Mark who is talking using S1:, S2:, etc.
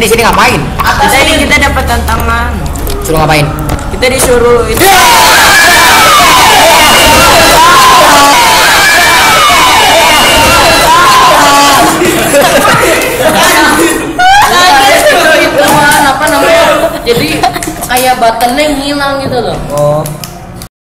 S1: di sini ngapain?
S2: kita ini kita dapat tantangan
S1: Suruh ngapain?
S2: kita disuruh itu
S3: ya! jadi kayak buttonnya ngilang gitu loh
S1: Oh.